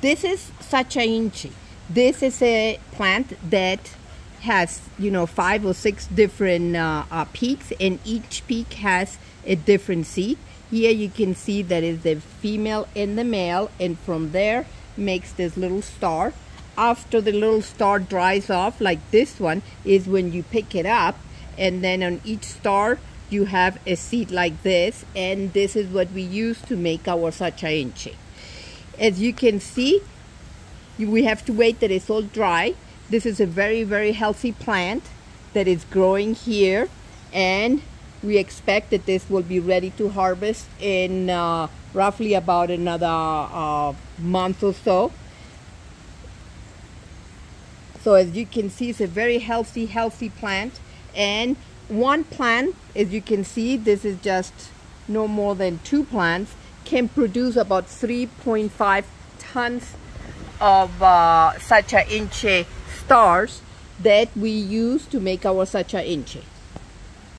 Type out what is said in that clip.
This is Sacha Inchi. This is a plant that has, you know, five or six different uh, uh, peaks and each peak has a different seed. Here you can see that is the female and the male and from there makes this little star. After the little star dries off like this one is when you pick it up and then on each star you have a seed like this and this is what we use to make our Sacha Inchi. As you can see, we have to wait that it's all dry. This is a very, very healthy plant that is growing here and we expect that this will be ready to harvest in uh, roughly about another uh, month or so. So as you can see, it's a very healthy, healthy plant. And one plant, as you can see, this is just no more than two plants, can produce about 3.5 tons of uh, Sacha Inchi stars that we use to make our Sacha Inchi.